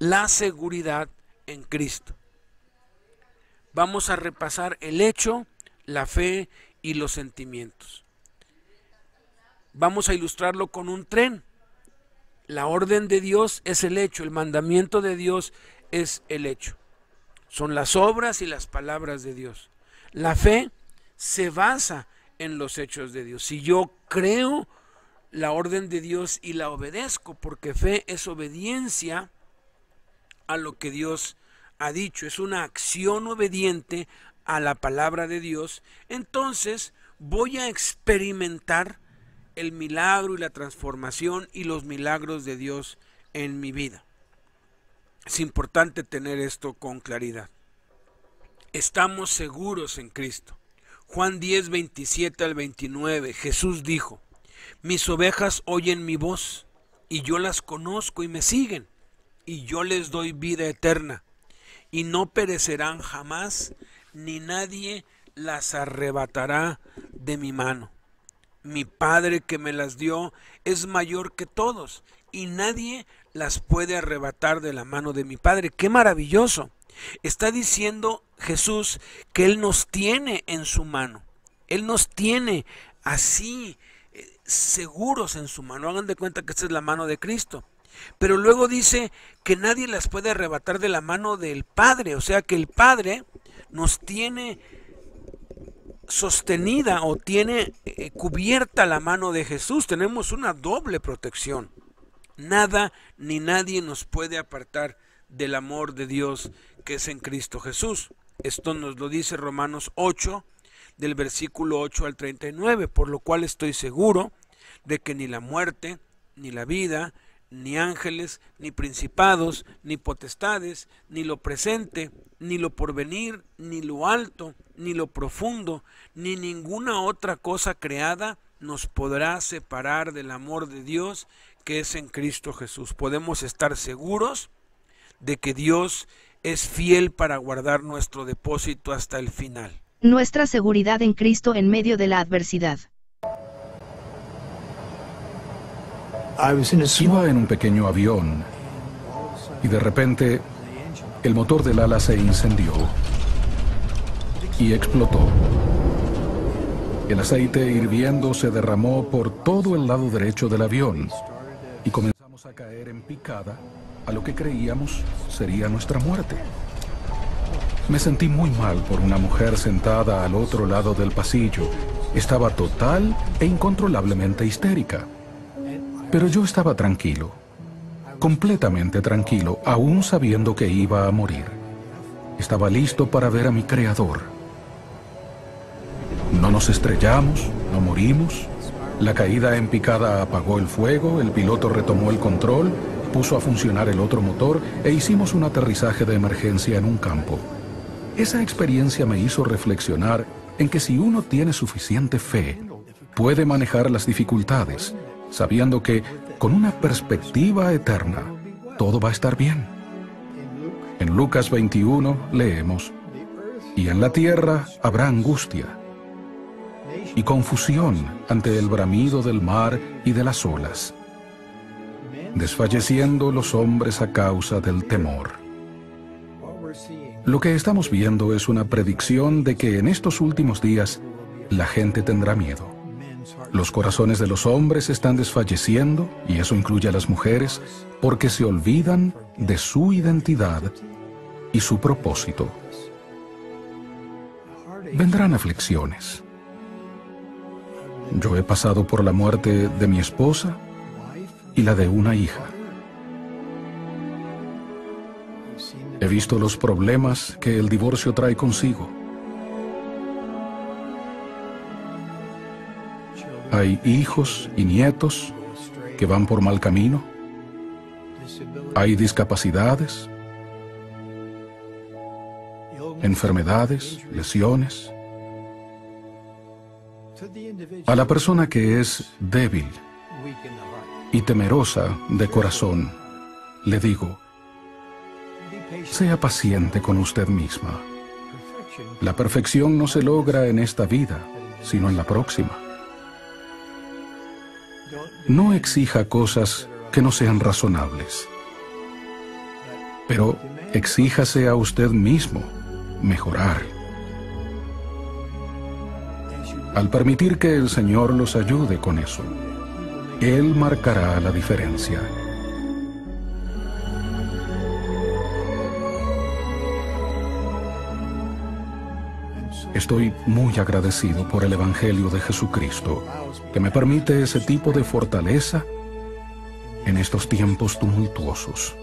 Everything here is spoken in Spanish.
la seguridad en Cristo. Vamos a repasar el hecho, la fe y los sentimientos. Vamos a ilustrarlo con un tren. La orden de Dios es el hecho, el mandamiento de Dios es el hecho. Son las obras y las palabras de Dios. La fe se basa en los hechos de Dios. Si yo creo la orden de Dios y la obedezco, porque fe es obediencia a lo que Dios ha dicho, es una acción obediente a la palabra de Dios, entonces voy a experimentar el milagro y la transformación y los milagros de Dios en mi vida. Es importante tener esto con claridad. Estamos seguros en Cristo. Juan 10, 27 al 29, Jesús dijo, mis ovejas oyen mi voz, y yo las conozco y me siguen, y yo les doy vida eterna, y no perecerán jamás, ni nadie las arrebatará de mi mano mi Padre que me las dio es mayor que todos y nadie las puede arrebatar de la mano de mi Padre. ¡Qué maravilloso! Está diciendo Jesús que Él nos tiene en su mano. Él nos tiene así eh, seguros en su mano. Hagan de cuenta que esta es la mano de Cristo. Pero luego dice que nadie las puede arrebatar de la mano del Padre. O sea que el Padre nos tiene sostenida o tiene eh, cubierta la mano de Jesús. Tenemos una doble protección. Nada ni nadie nos puede apartar del amor de Dios que es en Cristo Jesús. Esto nos lo dice Romanos 8, del versículo 8 al 39, por lo cual estoy seguro de que ni la muerte, ni la vida, ni ángeles, ni principados, ni potestades, ni lo presente, ni lo porvenir, ni lo alto, ni lo profundo, ni ninguna otra cosa creada nos podrá separar del amor de Dios que es en Cristo Jesús. Podemos estar seguros de que Dios es fiel para guardar nuestro depósito hasta el final. Nuestra seguridad en Cristo en medio de la adversidad. Iba en un pequeño avión y de repente el motor del ala se incendió y explotó. El aceite hirviendo se derramó por todo el lado derecho del avión y comenzamos a caer en picada a lo que creíamos sería nuestra muerte. Me sentí muy mal por una mujer sentada al otro lado del pasillo. Estaba total e incontrolablemente histérica. Pero yo estaba tranquilo, completamente tranquilo, aún sabiendo que iba a morir. Estaba listo para ver a mi Creador. No nos estrellamos, no morimos. La caída en picada apagó el fuego, el piloto retomó el control, puso a funcionar el otro motor e hicimos un aterrizaje de emergencia en un campo. Esa experiencia me hizo reflexionar en que si uno tiene suficiente fe, puede manejar las dificultades, sabiendo que con una perspectiva eterna todo va a estar bien. En Lucas 21 leemos, y en la tierra habrá angustia y confusión ante el bramido del mar y de las olas, desfalleciendo los hombres a causa del temor. Lo que estamos viendo es una predicción de que en estos últimos días la gente tendrá miedo. Los corazones de los hombres están desfalleciendo, y eso incluye a las mujeres, porque se olvidan de su identidad y su propósito. Vendrán aflicciones. Yo he pasado por la muerte de mi esposa y la de una hija. He visto los problemas que el divorcio trae consigo. Hay hijos y nietos que van por mal camino. Hay discapacidades, enfermedades, lesiones. A la persona que es débil y temerosa de corazón, le digo, sea paciente con usted misma. La perfección no se logra en esta vida, sino en la próxima. No exija cosas que no sean razonables. Pero exíjase a usted mismo mejorar. Al permitir que el Señor los ayude con eso, Él marcará la diferencia. Estoy muy agradecido por el Evangelio de Jesucristo, que me permite ese tipo de fortaleza en estos tiempos tumultuosos.